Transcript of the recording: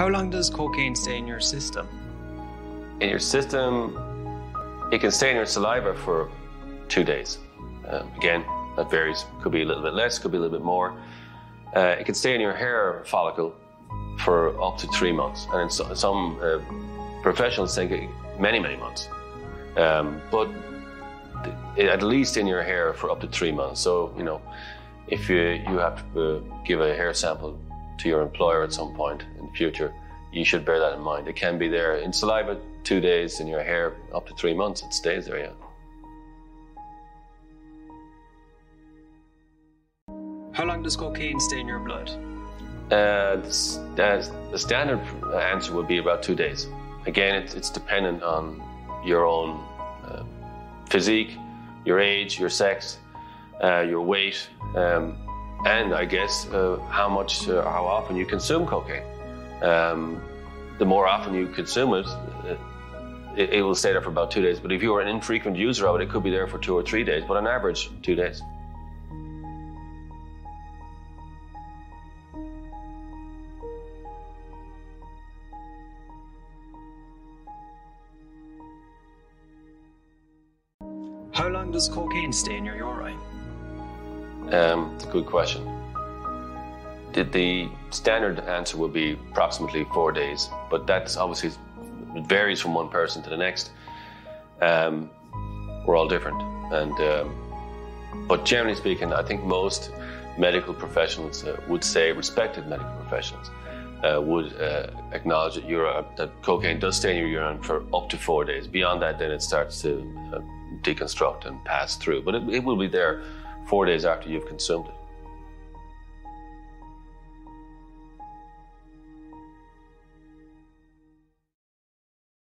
How long does cocaine stay in your system? In your system, it can stay in your saliva for two days. Um, again, that varies. Could be a little bit less, could be a little bit more. Uh, it can stay in your hair follicle for up to three months, and so, some uh, professionals think many, many months. Um, but at least in your hair for up to three months. So you know, if you you have to uh, give a hair sample to your employer at some point in the future, you should bear that in mind. It can be there in saliva two days, in your hair up to three months. It stays there, yeah. How long does cocaine stay in your blood? Uh, the, the, standard answer would be about two days. Again, it's, it's dependent on your own uh, physique, your age, your sex, uh, your weight, um, and I guess uh, how much, uh, how often you consume cocaine. Um, the more often you consume it, uh, it, it will stay there for about two days. But if you are an infrequent user of it, it could be there for two or three days. But on average, two days. How long does cocaine stay in your urine? Um, it's a good question. The, the, standard answer would be approximately four days, but that's obviously varies from one person to the next. Um, we're all different, and um, but generally speaking, I think most medical professionals uh, would say, respected medical professionals, uh, would uh, acknowledge that, urine, that cocaine does stay in your urine for up to four days. Beyond that, then it starts to uh, deconstruct and pass through, but it, it will be there four days after you've consumed it.